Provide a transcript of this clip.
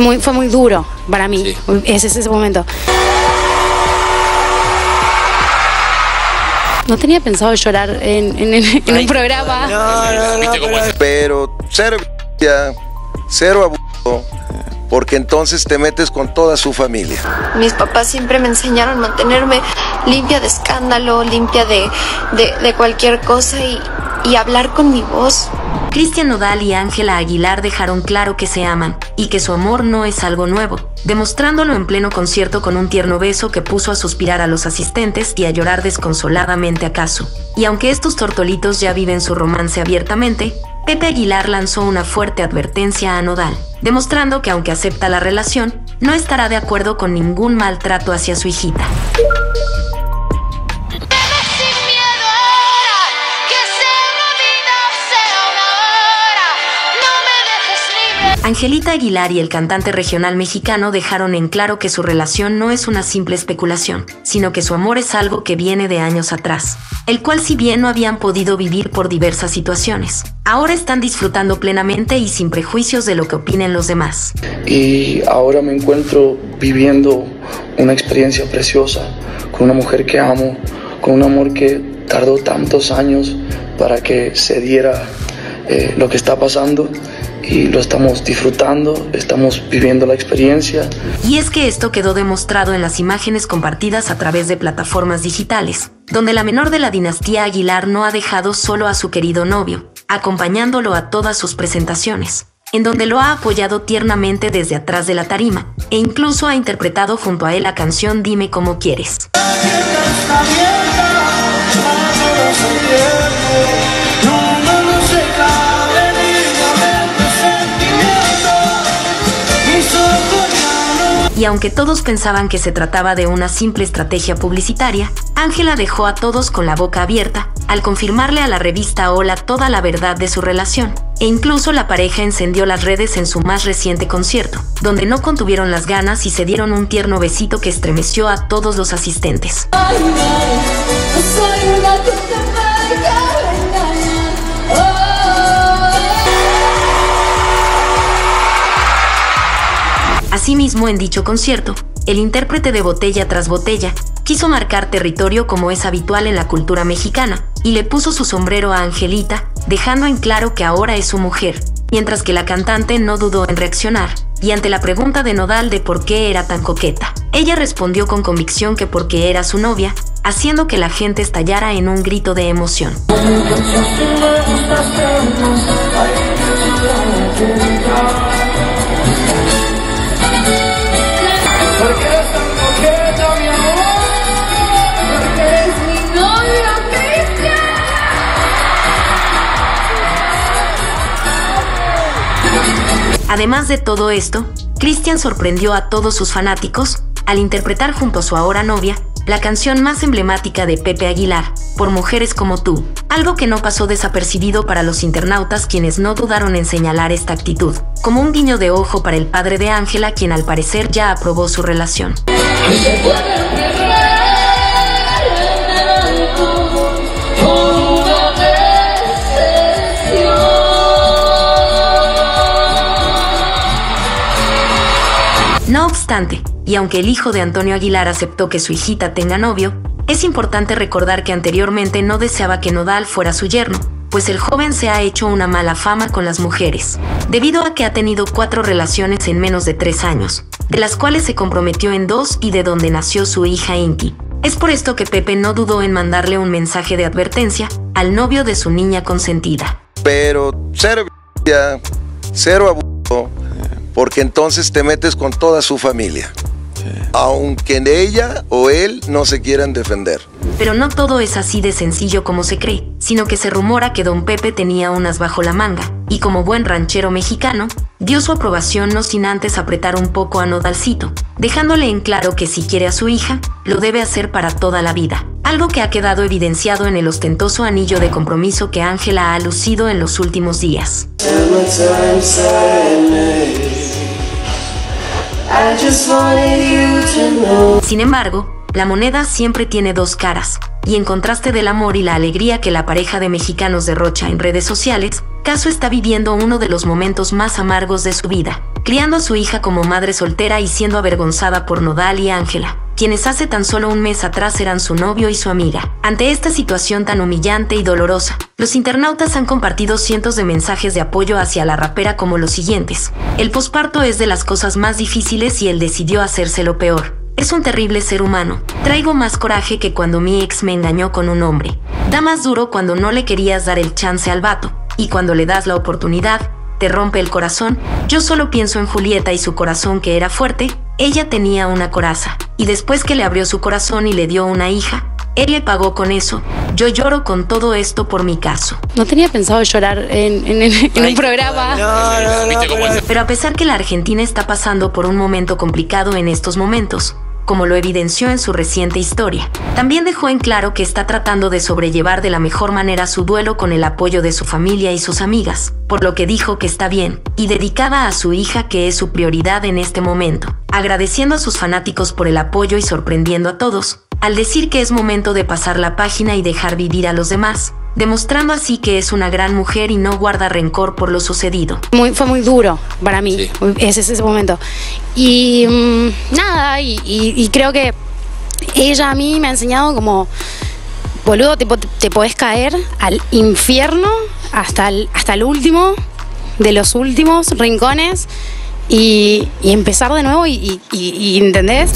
Muy, fue muy duro para mí Sí. ese, ese momento. No tenía pensado llorar en, en- en- en un programa. ¿Viste cómo es? Pero cero ya, cero abuso, porque entonces te metes con toda su familia. Mis papás siempre me enseñaron a mantenerme limpia de escándalo, limpia de, de, de cualquier cosa y, y hablar con mi voz. Cristian Nodal y Ángela Aguilar dejaron claro que se aman y que su amor no es algo nuevo, demostrándolo en pleno concierto con un tierno beso que puso a suspirar a los asistentes y a llorar desconsoladamente acaso. Y aunque estos tortolitos ya viven su romance abiertamente, Pepe Aguilar lanzó una fuerte advertencia a Nodal, demostrando que aunque acepta la relación, no estará de acuerdo con ningún maltrato hacia su hijita. Angelita Aguilar y el cantante regional mexicano dejaron en claro que su relación no es una simple especulación, sino que su amor es algo que viene de años atrás, el cual si bien no habían podido vivir por diversas situaciones, ahora están disfrutando plenamente y sin prejuicios de lo que opinen los demás. y ahora me encuentro viviendo una experiencia preciosa con una mujer que amo, con un amor que tardó tantos años para que se diera eh, lo que está pasando y lo estamos disfrutando, estamos viviendo la experiencia Y es que esto quedó demostrado en las imágenes compartidas a través de plataformas digitales, donde la menor de la dinastía Aguilar no ha dejado solo a su querido novio, acompañándolo a todas sus presentaciones, en donde lo ha apoyado tiernamente desde atrás de la tarima, e incluso ha interpretado junto a él la canción Dime cómo quieres. No, Y aunque todos pensaban que se trataba de una simple estrategia publicitaria, Ángela dejó a todos con la boca abierta al confirmarle a la revista Hola toda la verdad de su relación. E incluso la pareja encendió las redes en su más reciente concierto, donde no contuvieron las ganas y se dieron un tierno besito que estremeció a todos los asistentes. Asimismo, en dicho concierto, el intérprete de Botella tras Botella quiso marcar territorio como es habitual en la cultura mexicana y le puso su sombrero a Angelita, dejando en claro que ahora es su mujer, mientras que la cantante no dudó en reaccionar. Y ante la pregunta de Nodal de por qué era tan coqueta, ella respondió con convicción que porque era su novia, haciendo que la gente estallara en un grito de emoción. Además de todo esto, Christian sorprendió a todos sus fanáticos al interpretar junto a su ahora novia la canción más emblemática de Pepe Aguilar, Por Mujeres como tú, algo que no pasó desapercibido para los internautas quienes no dudaron en señalar esta actitud, como un guiño de ojo para el padre de Ángela quien al parecer ya aprobó su relación. No obstante, y aunque el hijo de Antonio Aguilar aceptó que su hijita tenga novio, es importante recordar que anteriormente no deseaba que Nodal fuera su yerno, pues el joven se ha hecho una mala fama con las mujeres, debido a que ha tenido cuatro relaciones en menos de tres años, de las cuales se comprometió en dos y de donde nació su hija Inky. Es por esto que Pepe no dudó en mandarle un mensaje de advertencia al novio de su niña consentida. Pero cero cero abuso, porque entonces te metes con toda su familia. Aunque ella o él no se quieran defender. Pero no todo es así de sencillo como se cree, sino que se rumora que don Pepe tenía unas bajo la manga, y como buen ranchero mexicano, dio su aprobación no sin antes apretar un poco a Nodalcito, dejándole en claro que si quiere a su hija, lo debe hacer para toda la vida, algo que ha quedado evidenciado en el ostentoso anillo de compromiso que Ángela ha lucido en los últimos días. Sin embargo, la moneda siempre tiene dos caras, y en contraste del amor y la alegría que la pareja de mexicanos derrocha en redes sociales, Caso está viviendo uno de los momentos más amargos de su vida, criando a su hija como madre soltera y siendo avergonzada por Nodal y Ángela, quienes hace tan solo un mes atrás eran su novio y su amiga. Ante esta situación tan humillante y dolorosa, los internautas han compartido cientos de mensajes de apoyo hacia la rapera como los siguientes. El posparto es de las cosas más difíciles y él decidió hacérselo peor. Es un terrible ser humano. Traigo más coraje que cuando mi ex me engañó con un hombre. Da más duro cuando no le querías dar el chance al vato y cuando le das la oportunidad, te rompe el corazón. Yo solo pienso en Julieta y su corazón que era fuerte. Ella tenía una coraza, y después que le abrió su corazón y le dio una hija, él le pagó con eso. Yo lloro con todo esto por mi caso. No tenía pensado llorar en, un programa. pero a pesar que la Argentina está pasando por un momento complicado en estos momentos, como lo evidenció en su reciente historia. También dejó en claro que está tratando de sobrellevar de la mejor manera su duelo con el apoyo de su familia y sus amigas, por lo que dijo que está bien, y dedicada a su hija que es su prioridad en este momento, agradeciendo a sus fanáticos por el apoyo y sorprendiendo a todos, al decir que es momento de pasar la página y dejar vivir a los demás, demostrando así que es una gran mujer y no guarda rencor por lo sucedido. Muy, fue muy duro para mí ese, ese momento. Y mm, nada, y, creo que ella a mí me ha enseñado como, boludo, te, te podés caer al infierno hasta el, hasta el último de los últimos rincones y, empezar de nuevo y, y ¿entendés?